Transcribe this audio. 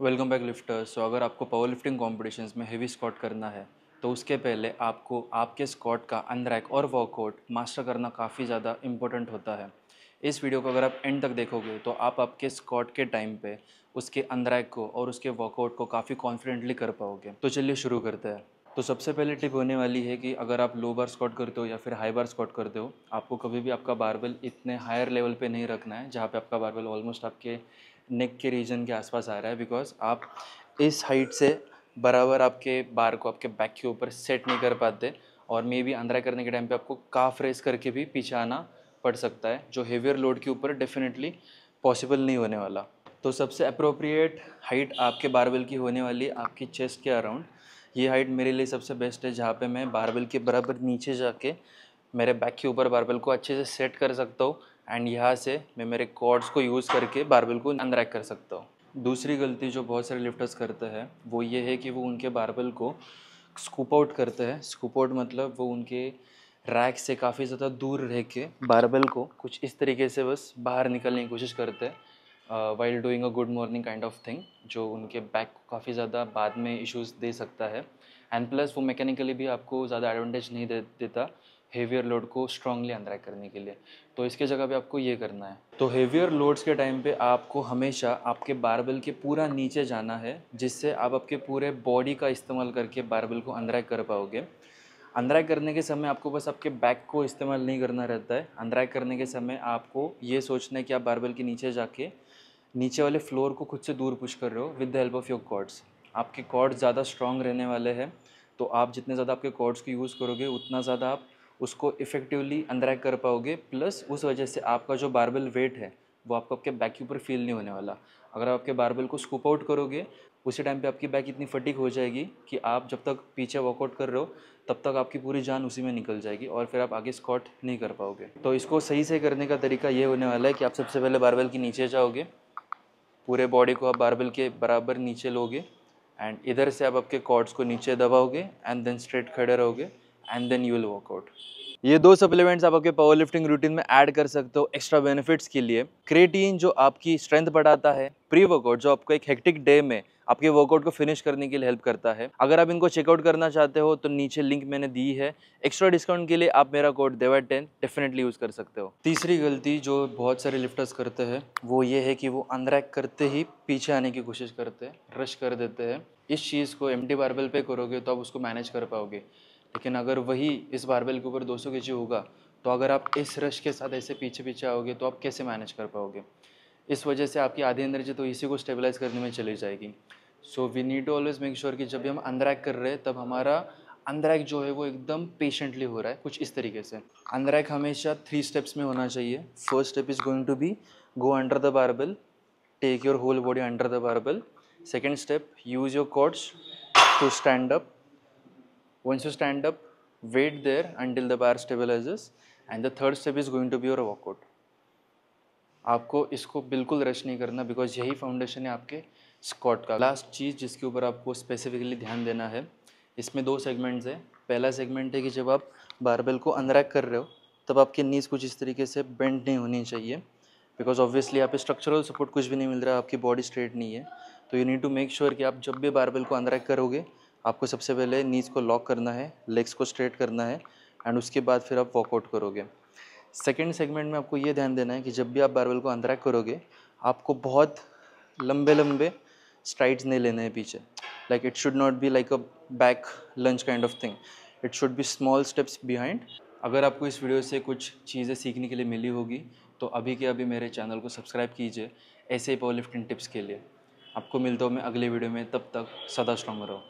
Welcome back lifters so, अगर आपको power lifting competitions में हेवी स्क्वाट करना है तो उसके पहले आपको, आपके स्क्वाट का अनरैक और वर्कआउट मास्टर करना काफ़ी ज़्यादा इम्पोर्टेंट होता है। इस वीडियो को अगर आप एंड तक देखोगे तो आप आपके स्क्वाट के टाइम पे उसके अनरैक को और उसके वर्कआउट को काफ़ी कॉन्फिडेंटली कर पाओगे। तो चलिए शुरू करते हैं। तो सबसे पहले टिप होने वाली है कि अगर आप लो बार स्कॉट करते हो या फिर हाई बार स्कॉट करते हो, आपको कभी भी आपका बारबल इतने हायर लेवल पे नहीं रखना है, जहाँ पे आपका बारबल ऑलमोस्ट आपके नेक के रीजन के आसपास आ रहा है बिकॉज़ आप इस हाइट से बराबर आपके बार को आपके बैक के ऊपर सेट नहीं कर पाते और मे भी अंदर करने के टाइम पे आपको काफ रेस करके भी पीछे आना पड़ सकता है, जो हेवियर लोड के ऊपर डेफिनेटली पॉसिबल नहीं होने वाला। तो सबसे अप्रोप्रिएट हाइट आपके बारबेल की होने वाली आपकी चेस्ट के अराउंड ये हाइट मेरे लिए सबसे बेस्ट है, जहाँ पे मैं बारबल के बराबर नीचे जाके मेरे बैक के ऊपर बारबेल को अच्छे से सेट कर सकता हूँ एंड यहाँ से मैं मेरे कॉर्ड्स को यूज़ करके बारबल को अनरैक कर सकता हूँ। दूसरी गलती जो बहुत सारे लिफ्टर्स करते हैं, वो ये है कि वो उनके बारबल को स्कूप आउट करते हैं। स्कूप आउट मतलब वो उनके रैक से काफ़ी ज़्यादा दूर रह के बारबल को कुछ इस तरीके से बस बाहर निकलने की कोशिश करते हैं while doing a good morning kind of thing जो उनके बैक को काफ़ी ज़्यादा बाद में इश्यूज़ दे सकता है। एंड प्लस वो मैकेनिकली भी आपको ज़्यादा एडवांटेज नहीं दे, देता। हेवियर लोड को स्ट्रांगली अंदर करने के लिए। तो इसके जगह पे आपको ये करना है। तो हेवियर लोड्स के टाइम पे आपको हमेशा आपके बारबल के पूरा नीचे जाना है, जिससे आप आपके पूरे बॉडी का इस्तेमाल करके बारबल को अंदर कर पाओगे। अंदर करने के समय आपको बस आपके बैक को इस्तेमाल नहीं करना रहता है। अंदर करने के समय आपको ये सोचना है कि आप बारबल के नीचे जाके नीचे वाले फ्लोर को खुद से दूर पुश कर रहे हो with the help of your quads आपके कॉर्ड्स ज़्यादा स्ट्रॉन्ग रहने वाले हैं तो आप जितने ज़्यादा आपके कॉर्ड्स को यूज़ करोगे, उतना ज़्यादा आप उसको इफ़ेक्टिवली अंदर कर पाओगे। प्लस उस वजह से आपका जो बारबल वेट है, वो आपको आपके बैक के ऊपर फील नहीं होने वाला। अगर आप आपके बारबल को स्कूप आउट करोगे, उसी टाइम पे आपकी बैक इतनी फटिक हो जाएगी कि आप जब तक पीछे वर्कआउट कर रहे हो, तब तक आपकी पूरी जान उसी में निकल जाएगी और फिर आप आगे स्कॉट नहीं कर पाओगे। तो इसको सही से करने का तरीका ये होने वाला है कि आप सबसे पहले बारबल के नीचे जाओगे। पूरे बॉडी को आप बारबल के बराबर नीचे लोगे एंड इधर से आप आपके कॉर्ड्स को नीचे दबाओगे एंड देन स्ट्रेट खड़े रहोगे। And then you will work out ये दो सप्लीमेंट्स आप आपके पावर लिफ्टिंग रूटीन में ऐड कर सकते हो एक्स्ट्रा बेनिफिट्स के लिए. क्रिएटिन जो आपकी स्ट्रेंथ बढ़ाता है प्री वर्कआउट जो आपको एक हेक्टिक डे में आपके वर्कआउट को फिनिश करने के लिए हेल्प करता है. अगर आप इनको चेकआउट करना चाहते हो तो नीचे लिंक मैंने दी है. एक्स्ट्रा डिस्काउंट के लिए आप मेरा कोड देवा टेन डेफिनेटली यूज़ कर सकते हो. तीसरी गलती जो बहुत सारे लिफ्टर्स करते हैं, वो ये है कि वो अनरैक करते ही पीछे आने की कोशिश करते हैं रश कर देते हैं. इस चीज़ को एम टी बारबल पे करोगे तो आप उसको मैनेज कर पाओगे. लेकिन अगर वही इस बारबेल के ऊपर 200 के जी होगा तो अगर आप इस रश के साथ ऐसे पीछे पीछे आओगे तो आप कैसे मैनेज कर पाओगे? इस वजह से आपकी आधी एनर्जी तो इसी को स्टेबलाइज करने में चली जाएगी। So we need to always make sure कि जब भी हम अंदरैक कर रहे हैं, तब हमारा अंदरैक जो है वो एकदम पेशेंटली हो रहा है, कुछ इस तरीके से। अंदरैक हमेशा थ्री स्टेप्स में होना चाहिए। First step is going to be go under the barbell take your whole body under the barbell second step use your quads to stand up Once you stand up, wait there until the bar stabilizes and the third step is going to be your workout. आपको इसको बिल्कुल rush नहीं करना because यही foundation है आपके Scott का। Last चीज़ जिसके ऊपर आपको स्पेसिफिकली ध्यान देना है इसमें दो सेगमेंट्स है। पहला सेगमेंट है कि जब आप बारबेल को अनरैक कर रहे हो तब आपके नीज कुछ इस तरीके से बेंड नहीं होनी चाहिए बिकॉज़ ऑब्वियसली आप स्ट्रक्चरल सपोर्ट कुछ भी नहीं मिल रहा आपकी बॉडी स्ट्रेट नहीं है। तो you need to make sure कि आप जब भी बारबेल को अनरैक करोगे आपको सबसे पहले नीज को लॉक करना है लेग्स को स्ट्रेट करना है एंड उसके बाद फिर आप वॉकआउट करोगे। सेकेंड सेगमेंट में आपको ये ध्यान देना है कि जब भी आप बारबल को अंदरैक करोगे, आपको बहुत लंबे लंबे स्ट्राइड्स नहीं लेने हैं पीछे। Like it should not be like a back lunge kind of thing it should be small steps behind अगर आपको इस वीडियो से कुछ चीज़ें सीखने के लिए मिली होगी तो अभी के अभी मेरे चैनल को सब्सक्राइब कीजिए ऐसे ही पावर लिफ्टिंग टिप्स के लिए। आपको मिलता हूँ मैं अगले वीडियो में, तब तक सदा स्ट्रॉन्ग रहो।